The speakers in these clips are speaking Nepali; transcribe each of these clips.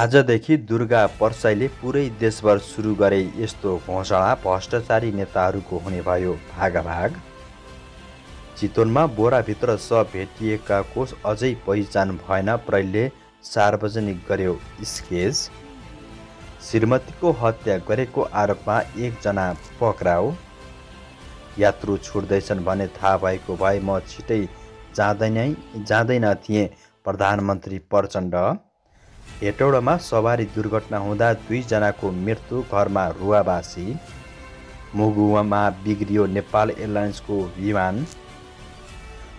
आजदेखि दुर्गा पर्साईले पुरै देशभर सुरु गरे यस्तो घोषणा भ्रष्टाचारी नेताहरूको हुने भयो। भागाभाग। चितवनमा बोराभित्र स भेटिएका कोष अझै पहिचान भएन प्रहरीले सार्वजनिक गर्यो स्केच श्रीमतीको हत्या गरेको आरोपमा एकजना पक्राउ। यात्रु छुट्दैछन् भने थाहा भएको भए म छिटै जाँदैन जाँदैन थिएँ प्रधानमन्त्री प्रचण्ड हेटौडामा सवारी दुर्घटना हुँदा दुईजनाको मृत्यु घरमा रुवावासी। मुगुवामा बिग्रियो नेपाल एयरलाइन्सको विमान।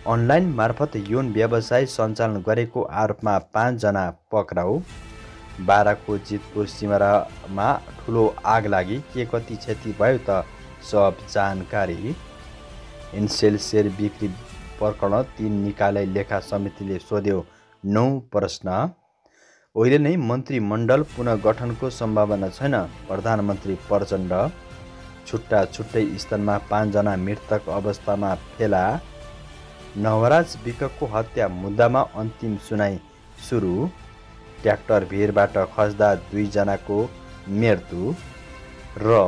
अनलाइन मार्फत यौन व्यवसाय सञ्चालन गरेको आरोपमा पाँचजना पक्राउ। बाह्रको जितपुर सिमरामा ठुलो आग लागि के कति क्षति भयो त सब जानकारी। इन्सेल सेयर बिक्री प्रकरण तिन निकाय लेखा समितिले सोध्यो नौ प्रश्न। अहिले नै मन्त्रीमण्डल पुनर्गठनको सम्भावना छैन। प्रधानमन्त्री प्रचण्ड छुट्टा छुट्टै स्थानमा पाँचजना मृतक अवस्थामा फेला। नवराज विकको हत्या मुद्दामा अन्तिम सुनाइ सुरु। ट्र्याक्टर भिरबाट खस्दा दुईजनाको मृत्यु र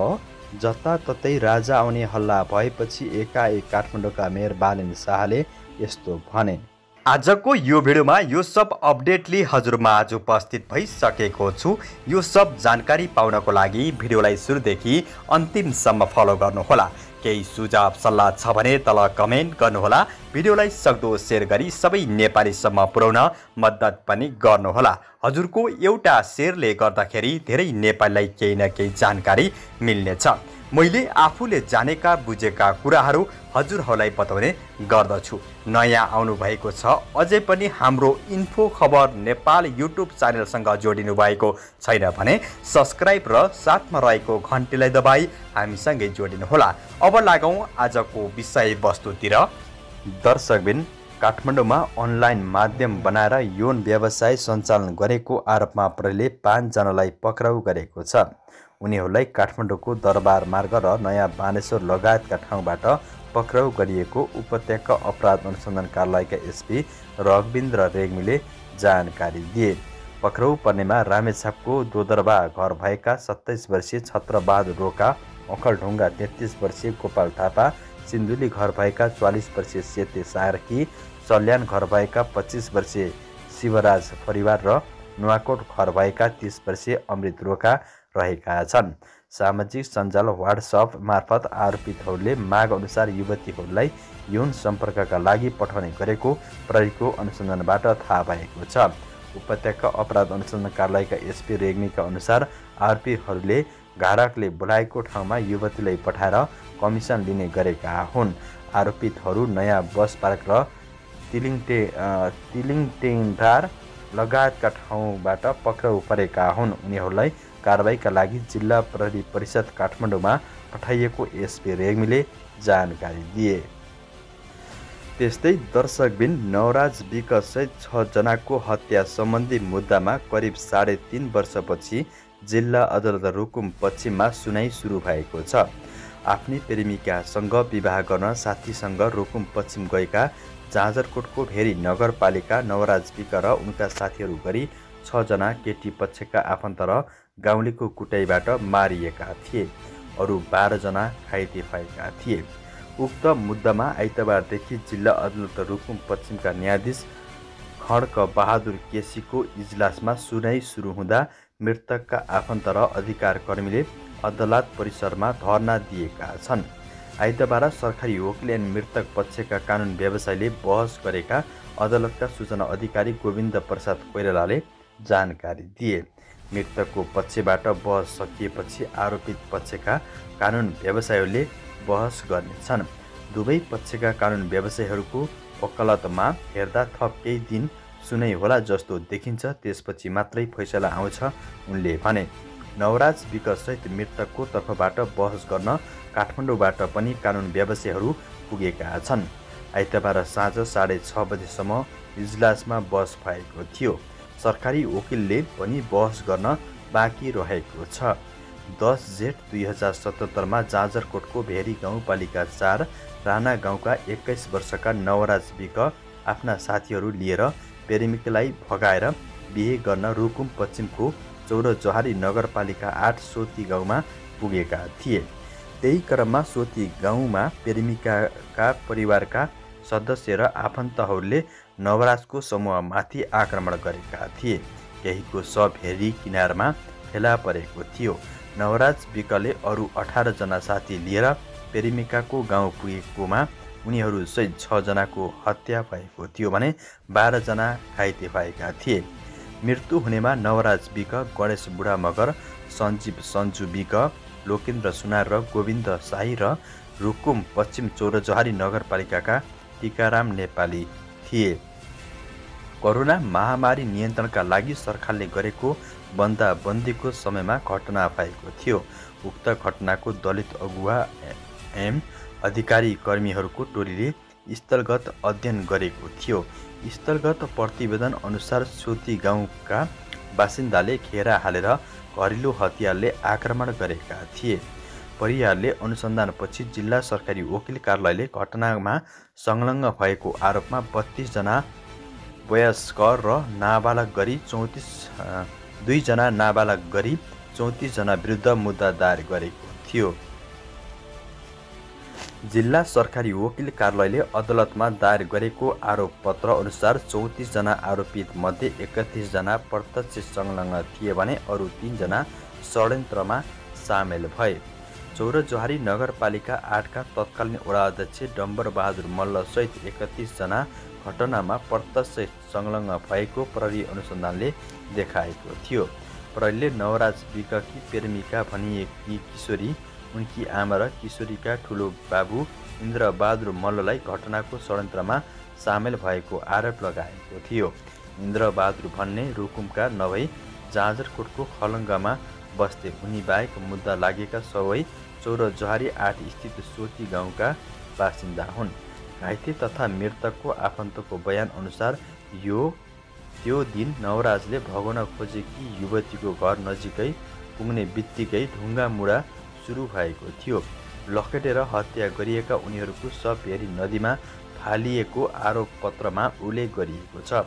जताततै राजा आउने हल्ला भएपछि एकाएक काठमाडौँका मेयर बालेन शाहले यस्तो भने। आजको यो भिडियोमा यो सब अपडेटले हजुरमा आज उपस्थित भइसकेको छु। यो सब जानकारी पाउनको लागि भिडियोलाई सुरुदेखि अन्तिमसम्म फलो गर्नुहोला। केही सुझाव सल्लाह छ भने तल कमेन्ट गर्नुहोला। भिडियोलाई सक्दो सेयर गरी सबै नेपालीसम्म पुर्याउन मद्दत पनि गर्नुहोला। हजुरको एउटा सेयरले गर्दाखेरि धेरै नेपालीलाई केही न केही जानकारी मिल्नेछ। मैले आफूले जानेका बुझेका कुराहरू हजुरहरूलाई बताउने गर्दछु। नयाँ आउनुभएको छ अझै पनि हाम्रो इन्फो खबर नेपाल युट्युब च्यानलसँग जोडिनु भएको छैन भने सब्सक्राइब र साथमा रहेको घन्टीलाई दबाई हामीसँगै जोडिनुहोला। अब लागौँ आजको विषयवस्तुतिर। दर्शकबिन काठमाडौँमा अनलाइन माध्यम बनाएर यौन व्यवसाय सञ्चालन गरेको आरोपमा प्रहरीले पाँचजनालाई पक्राउ गरेको छ। उनीहरूलाई काठमाडौँको दरबार मार्ग र नयाँ बानेश्वर लगायतका ठाउँबाट पक्राउ गरिएको उपत्यका अपराध अनुसन्धान कार्यालयका एसपी रघविन्द्र रेग्मीले जानकारी दिए। पक्राउ पर्नेमा रामेछापको दोदरबा घर भएका सत्ताइस वर्षीय छत्रबहादुर रोका अखलढुङ्गा तेत्तिस वर्षीय गोपाल थापा सिन्धुली घर भएका चालिस वर्षीय सेते सार्की सल्यान घर भएका पच्चिस वर्षीय शिवराज परिवार र नुवाकोट घर भएका तिस वर्षीय अमृत रोका रहेका छन्। सामाजिक सञ्जाल वाट्सएप मार्फत आरोपितहरूले माग अनुसार युवतीहरूलाई यौन सम्पर्कका लागि पठाउने गरेको प्रहरीको अनुसन्धानबाट थाहा भएको छ। उपत्यका अपराध अनुसन्धान कार्यालयका एसपी रेग्मीका अनुसार आरोपीहरूले घारकले बोलाएको ठाउँमा युवतीलाई पठाएर कमिसन लिने गरेका हुन्। आरोपितहरू नयाँ बस पार्क र तिलिङटे तिलिङटेङधार लगायतका ठाउँबाट पक्राउ परेका हुन्। उनीहरूलाई कारवाहीका लागि जिल्ला प्रहरी परिषद काठमाडौँमा पठाइएको एसपी रेग्मीले जानकारी दिए। त्यस्तै दर्शकबिन नवराज विकसहित छजनाको हत्या सम्बन्धी मुद्दामा करिब साढे तिन वर्षपछि जिल्ला अदालत रुकुम पश्चिममा सुनाइ सुरु भएको छ। आफ्नै प्रेमिकासँग विवाह गर्न साथीसँग रुकुम पश्चिम गएका जाजरकोटको भेरी नगरपालिका नवराज विक र उनका साथीहरू गरी छजना केटी पक्षका आफन्त र गाउँलेको कुटाइबाट मारिएका थिए। अरू बाह्रजना घाइते भएका थिए। उक्त मुद्दामा आइतबारदेखि जिल्ला अदालत रुकुम पश्चिमका न्यायाधीश खड्क बहादुर केसीको इजलासमा सुनाइ सुरु हुँदा मृतकका आफन्त र अधिकारकर्मीले अदालत परिसरमा धर्ना दिएका छन्। आइतबार सरकारी वकिल एन्ड मृतक पक्षका कानुन व्यवसायले बहस गरेका अदालतका सूचना अधिकारी गोविन्द प्रसाद कोइरालाले जानकारी दिए। मृतकको पक्षबाट बहस सकिएपछि आरोपित पक्षका कानुन व्यवसायीहरूले बहस गर्नेछन्। दुवै पक्षका कानुन व्यवसायीहरूको वकालतमा हेर्दा थप केही दिन सुनै होला जस्तो देखिन्छ त्यसपछि मात्रै फैसला आउँछ उनले भने। नवराज विकससहित मृतकको तर्फबाट बहस गर्न काठमाडौँबाट पनि कानुन व्यवसायीहरू पुगेका छन्। आइतबार साँझ साढे छ बजेसम्म इजलासमा बहस भएको थियो। सरकारी वकिलले पनि बहस गर्न बाँकी रहेको छ। दस जेठ दुई हजार सतहत्तरमा जाजरकोटको भेरी गाउँपालिका चार राणा गाउँका एक्काइस वर्षका नवराज विक आफ्ना साथीहरू लिएर प्रेमिकलाई भगाएर बिहे गर्न रुकुम पश्चिमको चौरजोहारी नगरपालिका आठ सोती गाउँमा पुगेका थिए। त्यही क्रममा सोती गाउँमा प्रेमिकाका परिवारका सदस्य र आफन्तहरूले नवराजको समूहमाथि आक्रमण गरेका थिए। केहीको सब हेरी किनारमा फेला परेको थियो। नवराज विकले अरू अठारजना साथी लिएर प्रेमिकाको गाउँ पुगेकोमा उनीहरूसहित छजनाको हत्या भएको थियो भने बाह्रजना घाइते भएका थिए। मृत्यु हुनेमा नवराज विक गणेश बुढा मगर सञ्जीव सन्जु विक लोकेन्द्र सुनार र गोविन्द साई र रुकुम पश्चिम चौरजहारी नगरपालिकाका टिकाराम नेपाली थिए। कोरोना महामारी नियन्त्रणका लागि सरकारले गरेको बन्दाबन्दीको समयमा घटना भएको थियो। उक्त घटनाको दलित अगुवा एम अधिकारी कर्मीहरूको टोलीले स्थलगत अध्ययन गरेको थियो। स्थलगत प्रतिवेदन अनुसार सोती गाउँका बासिन्दाले घेरा हालेर घरेलु हतियारले आक्रमण गरेका थिए। परिवारले अनुसन्धानपछि जिल्ला सरकारी वकिल कार्यालयले घटनामा संलग्न भएको आरोपमा बत्तिसजना वयस्कर र नाबालक गरी चौतिस दुईजना नाबालक गरी चौतिसजना विरुद्ध मुद्दा दायर गरेको थियो। जिल्ला सरकारी वकिल कार्यालयले अदालतमा दायर गरेको आरोपपत्र अनुसार चौतिसजना आरोपित मध्ये एकतिसजना प्रत्यक्ष संलग्न थिए भने अरू तिनजना षड्यन्त्रमा सामेल भए। चौरजोहारी नगरपालिका आठका तत्कालीन वडा अध्यक्ष डम्बर बहादुर मल्लसहित एकतिसजना घटनामा प्रत्यक्ष संलग्न भएको प्रहरी अनुसन्धानले देखाएको थियो। प्रहरीले नवराज विककी प्रेमिका भनिएकी किशोरी उनकी आमा र किशोरीका ठुलो बाबु इन्द्रबहादुर मल्ललाई घटनाको षड्यन्त्रमा सामेल भएको आरोप लगाएको थियो। इन्द्रबहादुर भन्ने रुकुमका नभई जाजरकोटको खलङ्गामा बस्थे। उनी बाहेक मुद्दा लागेका सबै चौरजहारी आठ स्थित सोती गाउँका बासिन्दा हुन्। घाइते तथा मृतकको आफन्तको बयान अनुसार यो त्यो दिन नवराजले भगाउन खोजेकी युवतीको घर नजिकै पुग्ने बित्तिकै ढुङ्गा मुढा सुरु भएको थियो। लखेटेर हत्या गरिएका उनीहरूको सब हेरी नदीमा फालिएको आरोपपत्रमा उल्लेख गरिएको छ।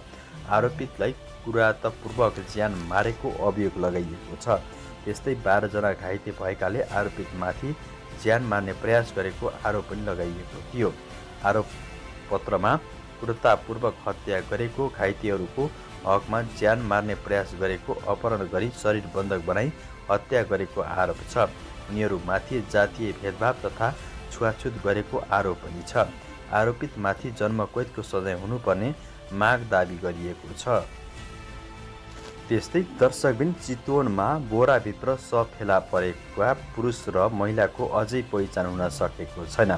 आरोपितलाई कुरातपूर्वक ज्यान मारेको अभियोग लगाइएको छ। त्यस्तै बाह्रजना घाइते भएकाले आरोपितमाथि ज्यान मार्ने प्रयास गरेको आरोप पनि लगाइएको थियो। आरोपपत्रमा क्रूरतापूर्वक हत्या गरेको घाइतेहरूको हकमा ज्यान मार्ने प्रयास गरेको अपहरण गरी शरीर बन्धक बनाई हत्या गरेको आरोप छ। उनीहरूमाथि जातीय भेदभाव तथा छुवाछुत गरेको आरोप पनि छ। आरोपितमाथि जन्मकैदको सजाय हुनुपर्ने माग दावी गरिएको छ। त्यस्तै दर्शकबिन चितवनमा बोराभित्र सब फेला परेका पुरुष र महिलाको अझै पहिचान हुन सकेको छैन।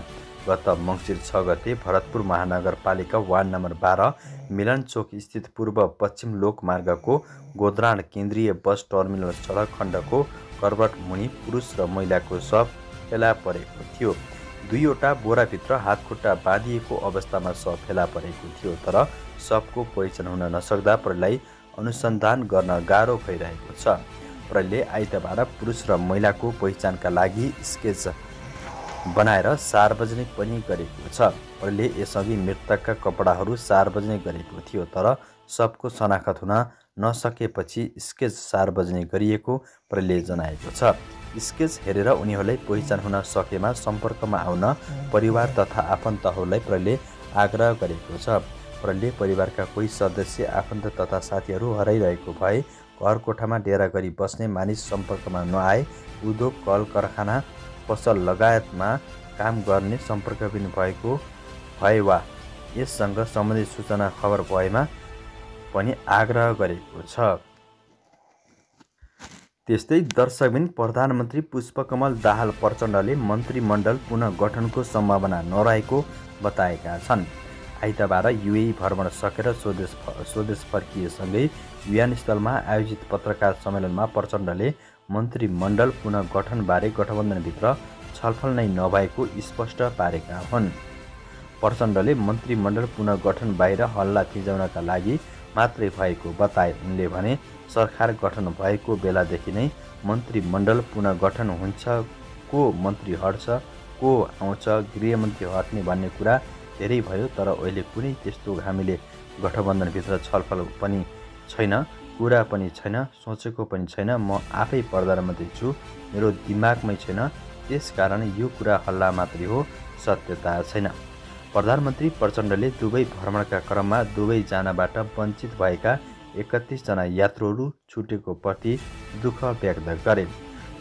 गत मङ्सिर छ गते भरतपुर महानगरपालिका वार्ड नम्बर बाह्र मिलन चोक स्थित पूर्व पश्चिम लोकमार्गको गोद्राण केन्द्रीय बस टर्मिनल सडक खण्डको करबट मुनि पुरुष र महिलाको शव फेला परेको थियो। दुईवटा बोराभित्र हातखुट्टा बाँधिएको अवस्थामा शव फेला परेको थियो तर सबको पहिचान हुन नसक्दा प्रहरीलाई अनुसन्धान गर्न गाह्रो भइरहेको छ। प्रहरीले आइतबार पुरुष र महिलाको पहिचानका लागि स्केच बनाएर सार्वजनिक पनि गरेको छ। प्रहरीले यसअघि मृतकका कपडाहरू सार्वजनिक गरेको थियो तर सबको शनाखत हुन नसकेपछि स्केच सार्वजनिक गरिएको प्रहरीले जनाएको छ। स्केच हेरेर उनीहरूलाई पहिचान हुन सकेमा सम्पर्कमा आउन परिवार तथा आफन्तहरूलाई प्रहरीले आग्रह गरेको छ। प्रहरीले परिवारका कोही सदस्य आफन्त तथा साथीहरू हराइरहेको भए घर कोठामा डेरा गरी बस्ने मानिस सम्पर्कमा नआए उद्योग कल कारखाना पसल लगायतमा काम गर्ने सम्पर्कबिन भएको भए वा यससँग सम्बन्धित सूचना खबर भएमा पनि आग्रह गरेको छ। त्यस्तै दर्शकबिन प्रधानमन्त्री पुष्पकमल दाहाल प्रचण्डले मन्त्रीमण्डल पुनः सम्भावना नरहेको बताएका छन्। आइतबार युए भ्रमण सकेर स्वदेश स्वदेश फर्किएसँगै विमानस्थलमा आयोजित पत्रकार सम्मेलनमा प्रचण्डले मन्त्रीमण्डल पुनः गठनबारे गठबन्धनभित्र छलफल नै नभएको स्पष्ट पारेका हुन्। प्रचण्डले मन्त्रीमण्डल पुनः बाहिर हल्ला फिजाउनका लागि मात्रै भएको बताए उनले भने सरकार गठन भएको बेलादेखि नै मन्त्रीमण्डल पुनः गठन हुन्छ। को मन्त्री हट्छ को आउँछ गृहमन्त्री हट्ने भन्ने कुरा धेरै भयो तर अहिले कुनै त्यस्तो हामीले गठबन्धनभित्र छलफल पनि छैन कुरा पनि छैन सोचेको पनि छैन। म आफै प्रधानमन्त्री छु मेरो दिमागमै छैन। त्यसकारण यो कुरा हल्ला मात्रै हो सत्यता छैन। प्रधानमन्त्री प्रचण्डले दुवै भ्रमणका क्रममा दुवै जानबाट वञ्चित भएका एकतिसजना यात्रुहरू छुटेको प्रति दुःख व्यक्त गरे।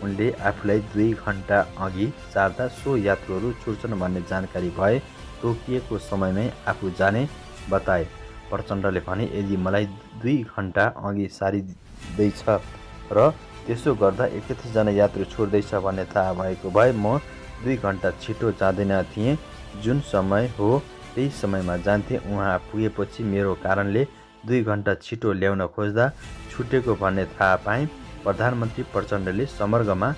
उनले आफूलाई दुई घन्टा अघि चार्दा सो यात्रुहरू छुट्छन् भन्ने जानकारी भए तोकिएको समयमै आफू जाने बताए। प्रचण्डले भने यदि मलाई दुई घन्टा अघि सारिँदैछ र त्यसो गर्दा एकतिसजना यात्रु छोड्दैछ भन्ने थाहा भएको भए म दुई घन्टा छिटो जाँदैन थिएँ। जुन समय हो त्यही समयमा जान्थेँ। उहाँ पुगेपछि मेरो कारणले दुई घन्टा छिटो ल्याउन खोज्दा छुटेको भन्ने थाहा पाएँ। प्रधानमन्त्री प्रचण्डले समर्गमा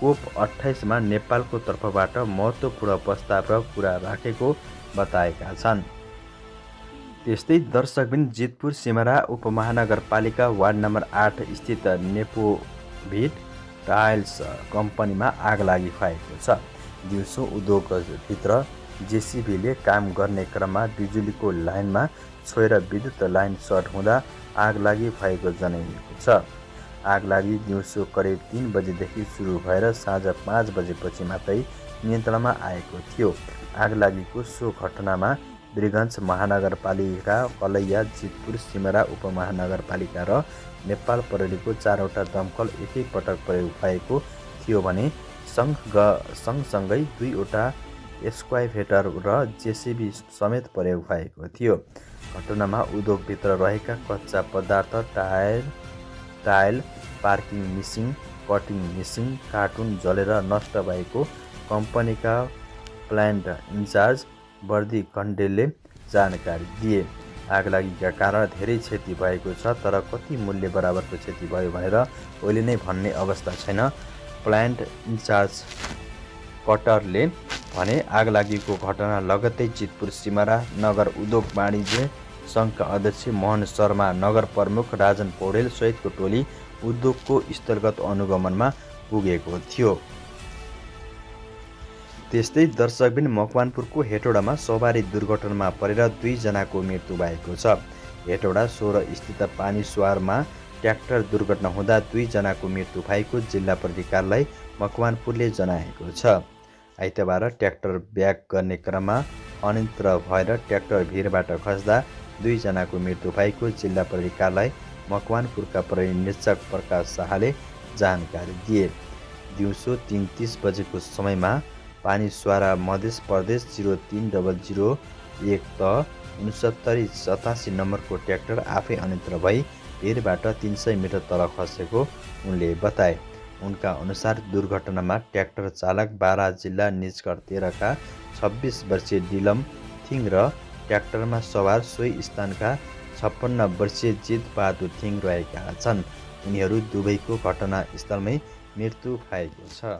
कोप अठाइसमा नेपालको तर्फबाट महत्त्वपूर्ण प्रस्ताव र कुरा राखेको बताएका छन्। त्यस्तै दर्शकबिन जितपुर सिमरा उपमहानगरपालिका वार्ड नम्बर आठ स्थित नेपोभिट टाइल्स कम्पनीमा आग लागि भएको छ। दिउँसो उद्योगभित्र जेसिबीले काम गर्ने क्रममा बिजुलीको लाइनमा छोएर विद्युत लाइन सर्ट हुँदा आग लागि भएको जनाइएको छ। आग लागि दिउँसो करिब तिन बजेदेखि सुरु भएर साँझ पाँच बजेपछि मात्रै नियन्त्रणमा आएको थियो। आग लागेको सो घटनामा वीरगञ्ज महानगरपालिका कलैया जितपुर सिमरा उपमहानगरपालिका र नेपाल प्रहरीको चारवटा दमकल एकैपटक प्रयोग भएको थियो भने सँग सँगसँगै दुईवटा स्क्वाइभेटर र जेसिबी समेत प्रयोग भएको थियो। घटनामा उद्योगभित्र रहेका कच्चा पदार्थ tyre tile packing machine cutting machine carton जलेर नष्ट भएको कम्पनीका प्लान्ट इन्चार्ज वर्दी कण्डेलले जानकारी दिए। आगलागीका कारण धेरै क्षति भएको छ तर कति मूल्य बराबरको क्षति भयो भनेर अहिले नै भन्ने अवस्था छैन। प्लान्ट इन्चार्ज कटरले भने आगलागीको घटना लगत्तै चितपुर सिमरा नगर उद्योग वाणिज्य सङ्घका अध्यक्ष मोहन शर्मा नगर प्रमुख राजन पौडेल सहितको टोली उद्योगको स्थलगत अनुगमनमा पुगेको थियो। त्यस्तै दर्शकबिन मकवानपुरको हेटौडामा सवारी दुर्घटनामा परेर दुईजनाको मृत्यु भएको छ। हेटौडा सोह्र स्थित पानी स्वारमा ट्र्याक्टर दुर्घटना हुँदा दुईजनाको मृत्यु भएको जिल्ला प्रतिकारलाई मकवानपुरले जनाएको छ। आइतबार ट्र्याक्टर ब्याक गर्ने क्रममा अनित्र भएर ट्र्याक्टर भिरबाट खस्दा दुईजनाको मृत्यु भएको जिल्ला प्रतिकारलाई मकवानपुरका प्रहरी निरीक्षक प्रकाश शाहले जानकारी दिए। दिउँसो तिन तिस बजेको समयमा पानी स्वारा मध्य प्रदेश जिरो तिन डबल जिरो एक त उनसत्तरी सतासी नम्बरको ट्र्याक्टर आफै अनित्र भई भिरबाट तिन सय मिटर तल खसेको उनले बताए। उनका अनुसार दुर्घटनामा ट्र्याक्टर चालक बारा जिल्ला निजगढ तेह्रका छब्बिस वर्षीय डिलम थिङ र ट्र्याक्टरमा सवार सोही स्थानका छप्पन्न वर्षीय जित बहादुर थिङ रहेका छन्। उनीहरू दुवैको घटनास्थलमै मृत्यु भएको छ।